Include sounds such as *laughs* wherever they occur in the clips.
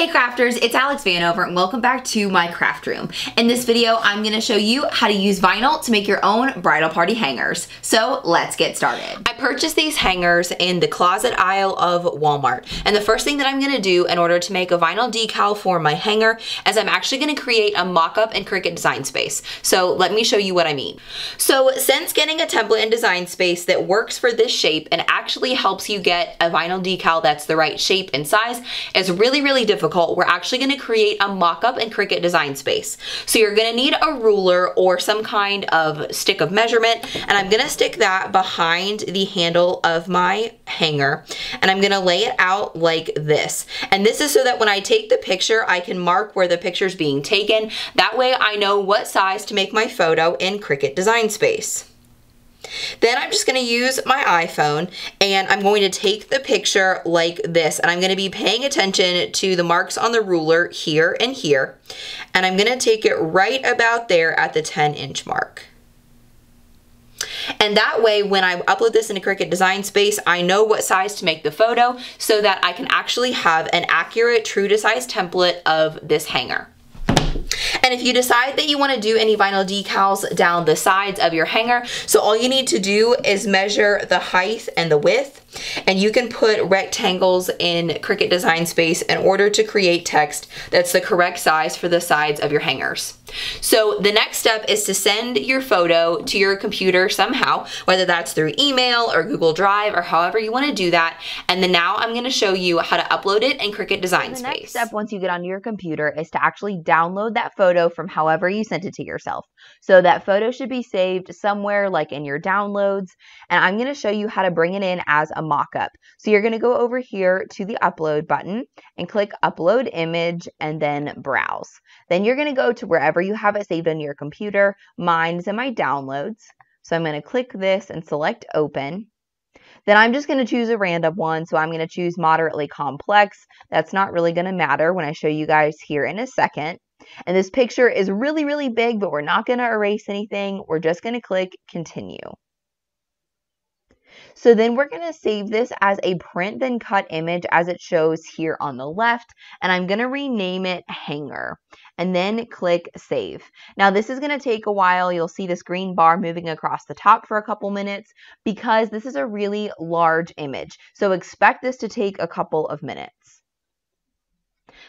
Hey crafters, it's Alex Vanover and welcome back to my craft room. In this video, I'm gonna show you how to use vinyl to make your own bridal party hangers. So let's get started. I purchased these hangers in the closet aisle of Walmart. And the first thing that I'm gonna do in order to make a vinyl decal for my hanger is I'm actually gonna create a mock-up in Cricut Design Space. So let me show you what I mean. So since getting a template in Design Space that works for this shape and actually helps you get a vinyl decal that's the right shape and size is really, really difficult difficult, we're actually gonna create a mock-up in Cricut Design Space. So you're gonna need a ruler or some kind of stick of measurement, and I'm gonna stick that behind the handle of my hanger, and I'm gonna lay it out like this. And this is so that when I take the picture, I can mark where the picture's being taken. That way I know what size to make my photo in Cricut Design Space. Then I'm just going to use my iPhone and I'm going to take the picture like this and I'm going to be paying attention to the marks on the ruler here and here and I'm going to take it right about there at the 10 inch mark. And that way, when I upload this into Cricut Design Space, I know what size to make the photo so that I can actually have an accurate, true to size template of this hanger. And if you decide that you want to do any vinyl decals down the sides of your hanger, so all you need to do is measure the height and the width and you can put rectangles in Cricut Design Space in order to create text that's the correct size for the sides of your hangers. So the next step is to send your photo to your computer somehow, whether that's through email or Google Drive or however you want to do that. And then now I'm going to show you how to upload it in Cricut Design the Space. The next step once you get onto your computer is to actually download that photo from however you sent it to yourself. So that photo should be saved somewhere like in your downloads. And I'm going to show you how to bring it in as a a mock-up. So you're going to go over here to the upload button and click upload image and then browse. Then you're going to go to wherever you have it saved on your computer. Mine's in my downloads. So I'm going to click this and select open. Then I'm just going to choose a random one. So I'm going to choose moderately complex. That's not really going to matter when I show you guys here in a second. And this picture is really, really big, but we're not going to erase anything. We're just going to click continue. So then we're going to save this as a print then cut image as it shows here on the left. And I'm going to rename it hanger and then click save. Now this is going to take a while. You'll see this green bar moving across the top for a couple minutes because this is a really large image. So expect this to take a couple of minutes.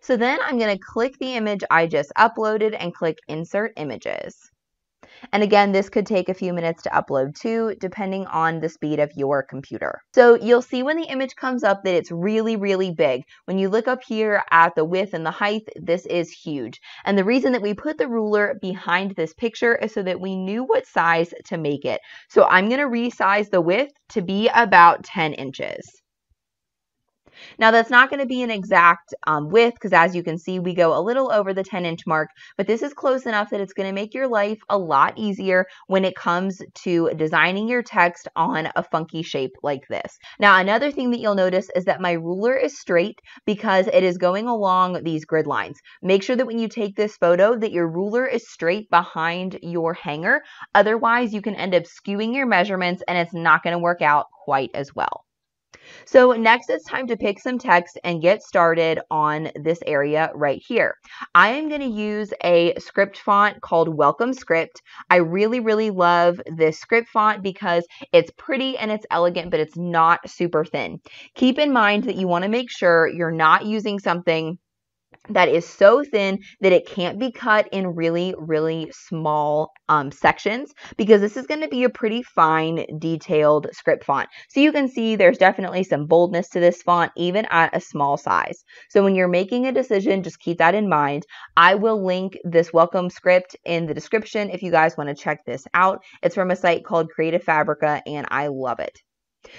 So then I'm going to click the image I just uploaded and click insert images. And again, this could take a few minutes to upload too, depending on the speed of your computer. So you'll see when the image comes up that it's really, really big. When you look up here at the width and the height, this is huge. And the reason that we put the ruler behind this picture is so that we knew what size to make it. So I'm going to resize the width to be about 10 inches. Now that's not going to be an exact um, width because as you can see, we go a little over the 10 inch mark, but this is close enough that it's going to make your life a lot easier when it comes to designing your text on a funky shape like this. Now, another thing that you'll notice is that my ruler is straight because it is going along these grid lines. Make sure that when you take this photo that your ruler is straight behind your hanger. Otherwise, you can end up skewing your measurements and it's not going to work out quite as well. So next it's time to pick some text and get started on this area right here. I am going to use a script font called Welcome Script. I really, really love this script font because it's pretty and it's elegant, but it's not super thin. Keep in mind that you want to make sure you're not using something that is so thin that it can't be cut in really, really small um, sections because this is going to be a pretty fine, detailed script font. So you can see there's definitely some boldness to this font, even at a small size. So when you're making a decision, just keep that in mind. I will link this welcome script in the description if you guys want to check this out. It's from a site called Creative Fabrica, and I love it.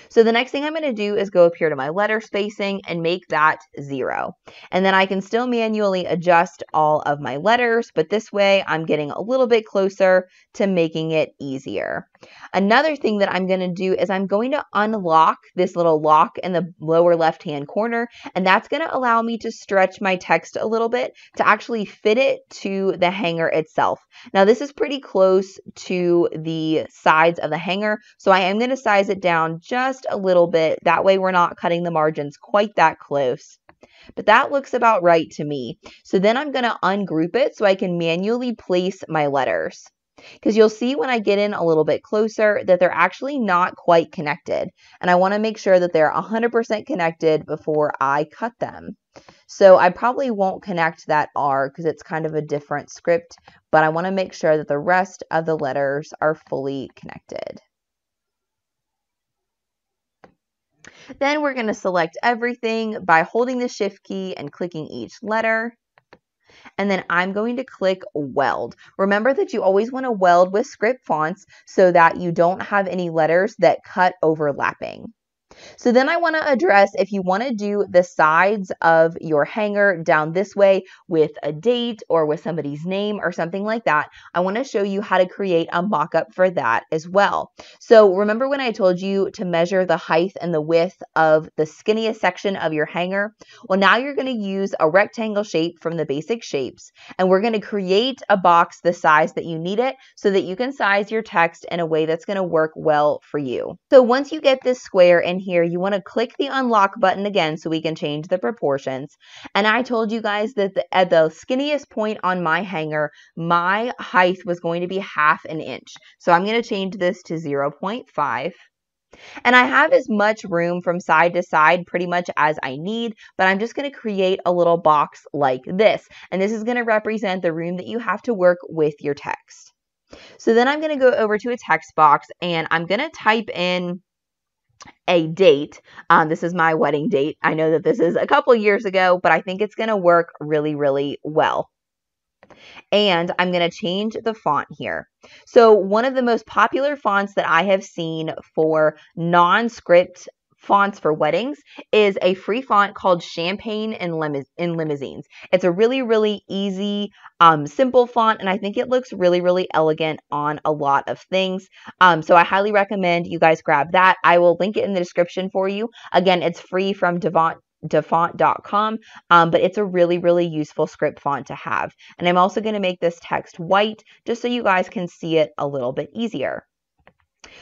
So the next thing I'm going to do is go up here to my letter spacing and make that zero. And then I can still manually adjust all of my letters, but this way I'm getting a little bit closer to making it easier. Another thing that I'm going to do is I'm going to unlock this little lock in the lower left hand corner, and that's going to allow me to stretch my text a little bit to actually fit it to the hanger itself. Now this is pretty close to the sides of the hanger, so I am going to size it down just a little bit. That way we're not cutting the margins quite that close. but that looks about right to me. So then I'm going to ungroup it so I can manually place my letters. Because you'll see when I get in a little bit closer that they're actually not quite connected. And I want to make sure that they're 100% connected before I cut them. So I probably won't connect that R because it's kind of a different script, but I want to make sure that the rest of the letters are fully connected. Then we're going to select everything by holding the shift key and clicking each letter. And then I'm going to click weld. Remember that you always want to weld with script fonts so that you don't have any letters that cut overlapping. So then I want to address if you want to do the sides of your hanger down this way with a date or with somebody's name or something like that, I want to show you how to create a mock-up for that as well. So remember when I told you to measure the height and the width of the skinniest section of your hanger? Well, now you're going to use a rectangle shape from the basic shapes, and we're going to create a box the size that you need it so that you can size your text in a way that's going to work well for you. So once you get this square in here, you want to click the unlock button again so we can change the proportions. And I told you guys that the, at the skinniest point on my hanger, my height was going to be half an inch. So I'm going to change this to 0.5. And I have as much room from side to side pretty much as I need, but I'm just going to create a little box like this. And this is going to represent the room that you have to work with your text. So then I'm going to go over to a text box and I'm going to type in a date. Um, this is my wedding date. I know that this is a couple years ago, but I think it's going to work really, really well. And I'm going to change the font here. So one of the most popular fonts that I have seen for non-script fonts for weddings is a free font called Champagne and, Lim- in Limousines. It's a really, really easy, um, simple font, and I think it looks really, really elegant on a lot of things. Um, so I highly recommend you guys grab that. I will link it in the description for you. Again, it's free from DaFont dafont.com, um, but it's a really, really useful script font to have. And I'm also going to make this text white just so you guys can see it a little bit easier.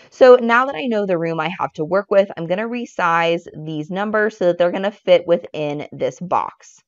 So now that I know the room I have to work with, I'm going to resize these numbers so that they're going to fit within this box.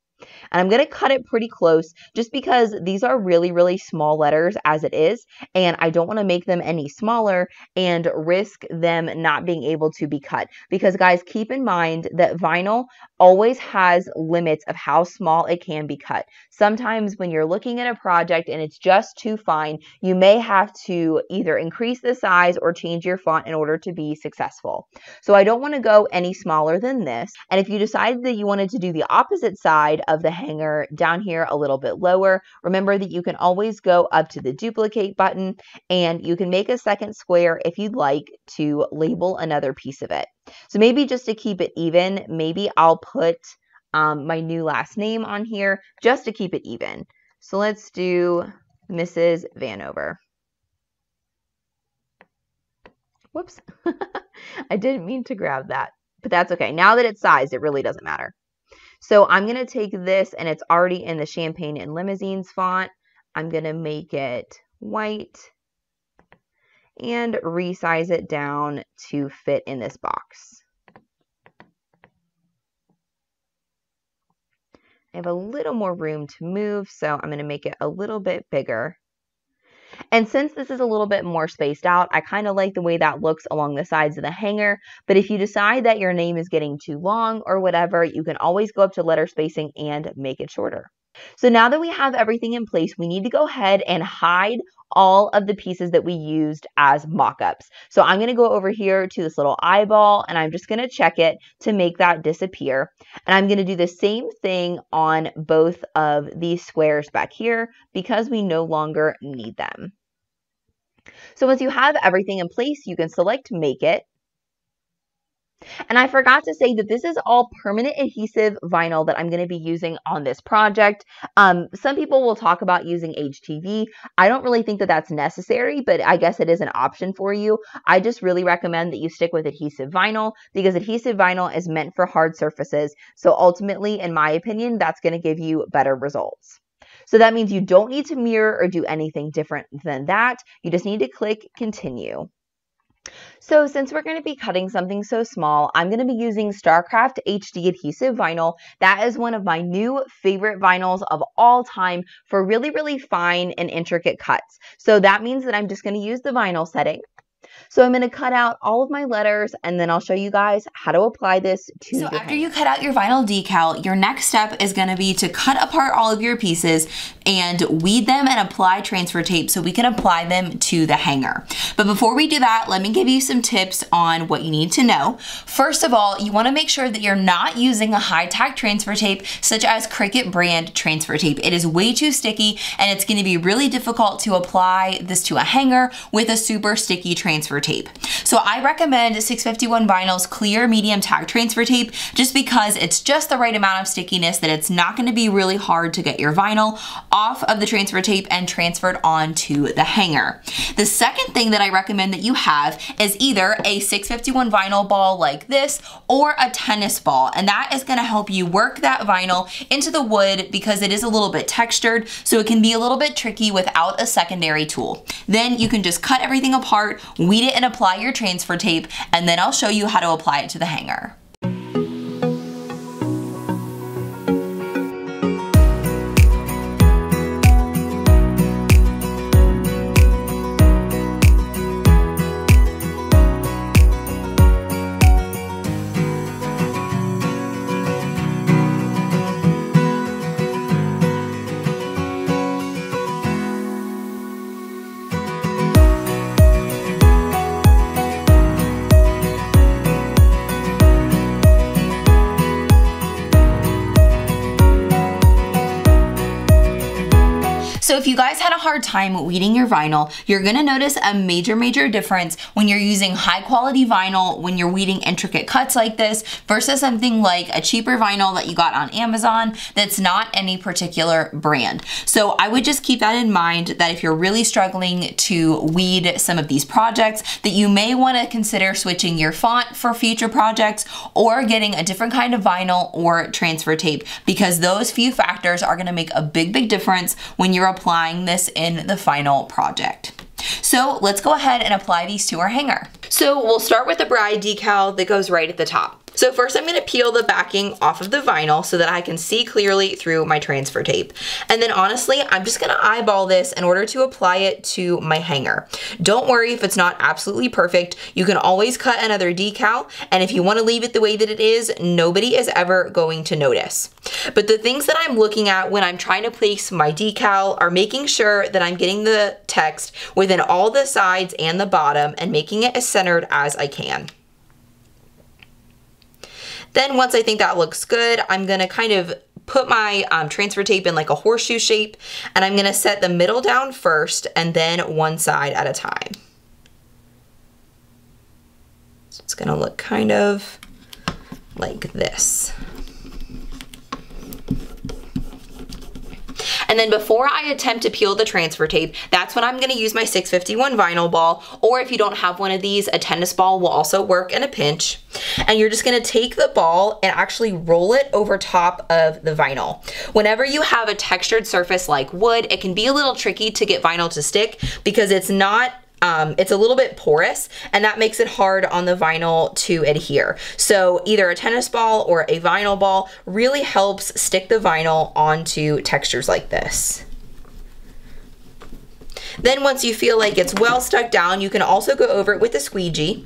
And I'm going to cut it pretty close just because these are really, really small letters as it is. And I don't want to make them any smaller and risk them not being able to be cut. Because guys, keep in mind that vinyl always has limits of how small it can be cut. Sometimes when you're looking at a project and it's just too fine, you may have to either increase the size or change your font in order to be successful. So I don't want to go any smaller than this. And if you decided that you wanted to do the opposite side of the hanger down here a little bit lower. Remember that you can always go up to the duplicate button and you can make a second square if you'd like to label another piece of it. So maybe just to keep it even, maybe I'll put um, my new last name on here just to keep it even. So let's do Mrs. Vanover. Whoops. *laughs* I didn't mean to grab that, but that's okay. Now that it's sized, it really doesn't matter. So I'm going to take this and it's already in the Champagne and Limousines font. I'm going to make it white and resize it down to fit in this box. I have a little more room to move, so I'm going to make it a little bit bigger. And since this is a little bit more spaced out, I kind of like the way that looks along the sides of the hanger. But if you decide that your name is getting too long or whatever, you can always go up to letter spacing and make it shorter. So now that we have everything in place, we need to go ahead and hide all of the pieces that we used as mock-ups. So I'm going to go over here to this little eyeball and I'm just going to check it to make that disappear. And I'm going to do the same thing on both of these squares back here because we no longer need them. So once you have everything in place, you can select Make It. And I forgot to say that this is all permanent adhesive vinyl that I'm going to be using on this project. Um, some people will talk about using HTV. I don't really think that that's necessary, but I guess it is an option for you. I just really recommend that you stick with adhesive vinyl because adhesive vinyl is meant for hard surfaces. So ultimately, in my opinion, that's going to give you better results. So that means you don't need to mirror or do anything different than that. You just need to click continue. So since we're going to be cutting something so small, I'm going to be using StarCraft HD adhesive vinyl. That is one of my new favorite vinyls of all time for really, really fine and intricate cuts. So that means that I'm just going to use the vinyl setting. So I'm going to cut out all of my letters and then I'll show you guys how to apply this to So after you cut out your vinyl decal, your next step is going to be to cut apart all of your pieces and weed them and apply transfer tape so we can apply them to the hanger. But before we do that, let me give you some tips on what you need to know. First of all, you want to make sure that you're not using a high tack transfer tape such as Cricut brand transfer tape. It is way too sticky and it's going to be really difficult to apply this to a hanger with a super sticky transfer tape. So I recommend 651 Vinyl's clear medium tack transfer tape just because it's just the right amount of stickiness that it's not going to be really hard to get your vinyl off of the transfer tape and transferred onto the hanger. The second thing that I recommend that you have is either a 651 vinyl ball like this or a tennis ball. And that is gonna help you work that vinyl into the wood because it is a little bit textured, so it can be a little bit tricky without a secondary tool. Then you can just cut everything apart, weed it and apply your transfer tape, and then I'll show you how to apply it to the hanger. So if you guys had a hard time weeding your vinyl, you're gonna notice a major, major difference when you're using high quality vinyl, when you're weeding intricate cuts like this, versus something like a cheaper vinyl that you got on Amazon that's not any particular brand. So I would just keep that in mind that if you're really struggling to weed some of these projects, that you may wanna consider switching your font for future projects or getting a different kind of vinyl or transfer tape because those few factors are gonna make a big, big difference when you're applying this in the final project. So let's go ahead and apply these to our hanger. So we'll start with the bride decal that goes right at the top. So first I'm gonna peel the backing off of the vinyl so that I can see clearly through my transfer tape. And then honestly, I'm just gonna eyeball this in order to apply it to my hanger. Don't worry if it's not absolutely perfect. You can always cut another decal, and if you wanna leave it the way that it is, nobody is ever going to notice. But the things that I'm looking at when I'm trying to place my decal are making sure that I'm getting the text within all the sides and the bottom and making it as centered as I can. Then once I think that looks good, I'm gonna kind of put my um, transfer tape in like a horseshoe shape and I'm gonna set the middle down first and then one side at a time. So it's gonna look kind of like this. And then before I attempt to peel the transfer tape, that's when I'm gonna use my 651 vinyl ball, or if you don't have one of these, a tennis ball will also work in a pinch. And you're just gonna take the ball and actually roll it over top of the vinyl. Whenever you have a textured surface like wood, it can be a little tricky to get vinyl to stick because it's not um, it's a little bit porous and that makes it hard on the vinyl to adhere. So either a tennis ball or a vinyl ball really helps stick the vinyl onto textures like this. Then once you feel like it's well stuck down, you can also go over it with a squeegee,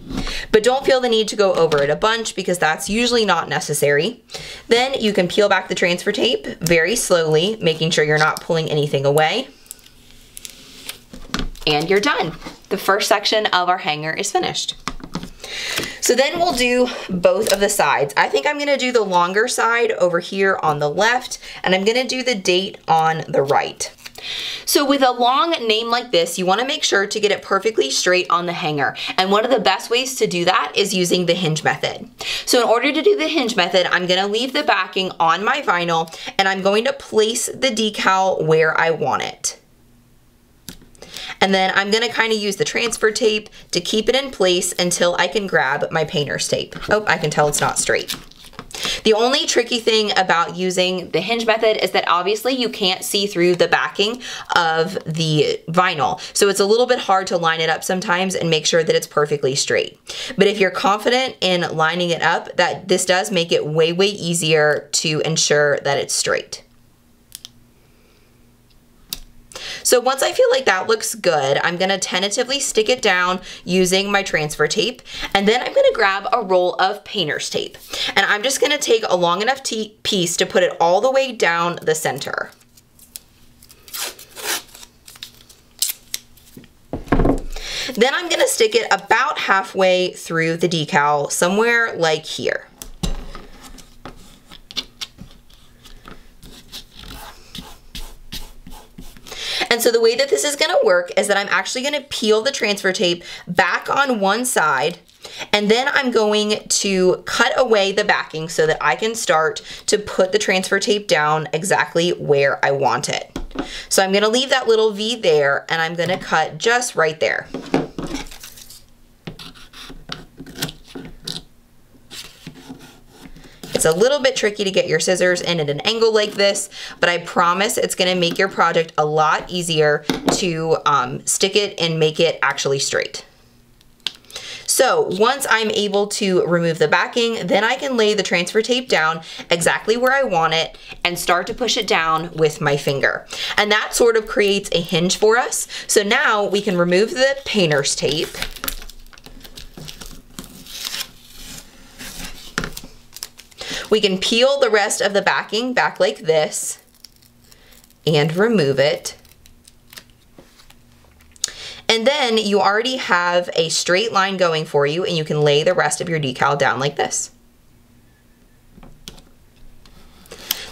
but don't feel the need to go over it a bunch because that's usually not necessary. Then you can peel back the transfer tape very slowly, making sure you're not pulling anything away. And you're done the first section of our hanger is finished. So then we'll do both of the sides. I think I'm gonna do the longer side over here on the left, and I'm gonna do the date on the right. So with a long name like this, you wanna make sure to get it perfectly straight on the hanger. And one of the best ways to do that is using the hinge method. So in order to do the hinge method, I'm gonna leave the backing on my vinyl and I'm going to place the decal where I want it. And then I'm gonna kind of use the transfer tape to keep it in place until I can grab my painter's tape. Oh, I can tell it's not straight. The only tricky thing about using the hinge method is that obviously you can't see through the backing of the vinyl. So it's a little bit hard to line it up sometimes and make sure that it's perfectly straight. But if you're confident in lining it up, that this does make it way, way easier to ensure that it's straight. So once I feel like that looks good, I'm gonna tentatively stick it down using my transfer tape. And then I'm gonna grab a roll of painter's tape. And I'm just gonna take a long enough piece to put it all the way down the center. Then I'm gonna stick it about halfway through the decal, somewhere like here. And so the way that this is gonna work is that I'm actually gonna peel the transfer tape back on one side and then I'm going to cut away the backing so that I can start to put the transfer tape down exactly where I want it. So I'm gonna leave that little V there and I'm gonna cut just right there. It's a little bit tricky to get your scissors in at an angle like this, but I promise it's gonna make your project a lot easier to um, stick it and make it actually straight. So once I'm able to remove the backing, then I can lay the transfer tape down exactly where I want it and start to push it down with my finger. And that sort of creates a hinge for us. So now we can remove the painter's tape We can peel the rest of the backing back like this and remove it. And then you already have a straight line going for you and you can lay the rest of your decal down like this.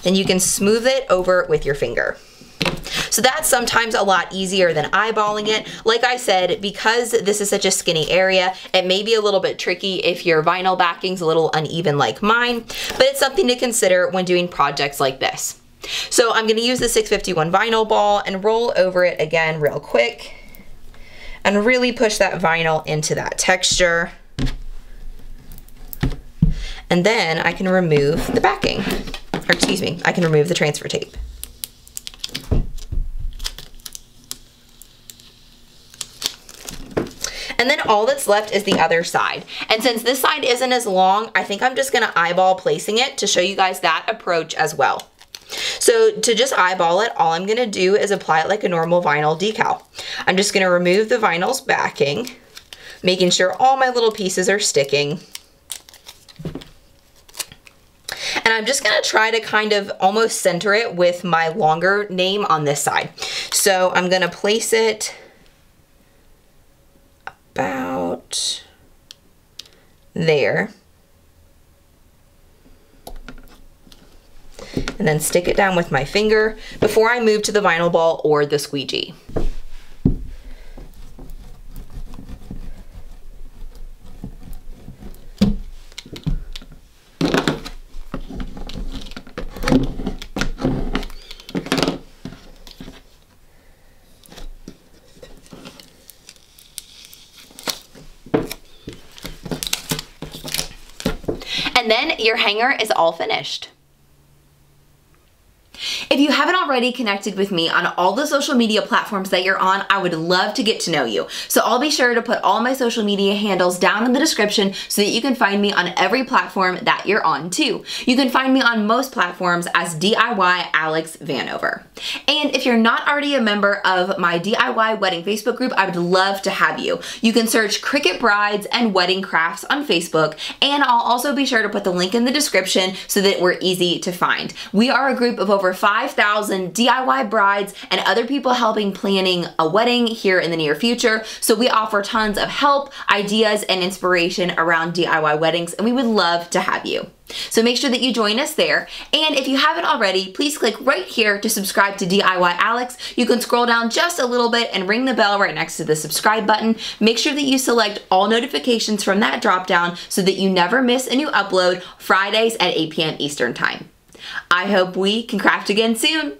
Then you can smooth it over with your finger. So that's sometimes a lot easier than eyeballing it. Like I said, because this is such a skinny area, it may be a little bit tricky if your vinyl backing's a little uneven like mine, but it's something to consider when doing projects like this. So I'm gonna use the 651 vinyl ball and roll over it again real quick and really push that vinyl into that texture. And then I can remove the backing, or excuse me, I can remove the transfer tape. And then all that's left is the other side. And since this side isn't as long, I think I'm just gonna eyeball placing it to show you guys that approach as well. So to just eyeball it, all I'm gonna do is apply it like a normal vinyl decal. I'm just gonna remove the vinyl's backing, making sure all my little pieces are sticking. And I'm just gonna try to kind of almost center it with my longer name on this side. So I'm gonna place it about there. And then stick it down with my finger before I move to the vinyl ball or the squeegee. And then your hanger is all finished. You haven't already connected with me on all the social media platforms that you're on, I would love to get to know you. So I'll be sure to put all my social media handles down in the description so that you can find me on every platform that you're on too. You can find me on most platforms as DIY Alex Vanover. And if you're not already a member of my DIY wedding Facebook group, I would love to have you. You can search Cricut Brides and Wedding Crafts on Facebook, and I'll also be sure to put the link in the description so that we're easy to find. We are a group of over 5,000 DIY brides and other people helping planning a wedding here in the near future. So we offer tons of help, ideas, and inspiration around DIY weddings, and we would love to have you. So make sure that you join us there. And if you haven't already, please click right here to subscribe to DIY Alex. You can scroll down just a little bit and ring the bell right next to the subscribe button. Make sure that you select all notifications from that drop down so that you never miss a new upload Fridays at 8 p.m. Eastern Time. I hope we can craft again soon.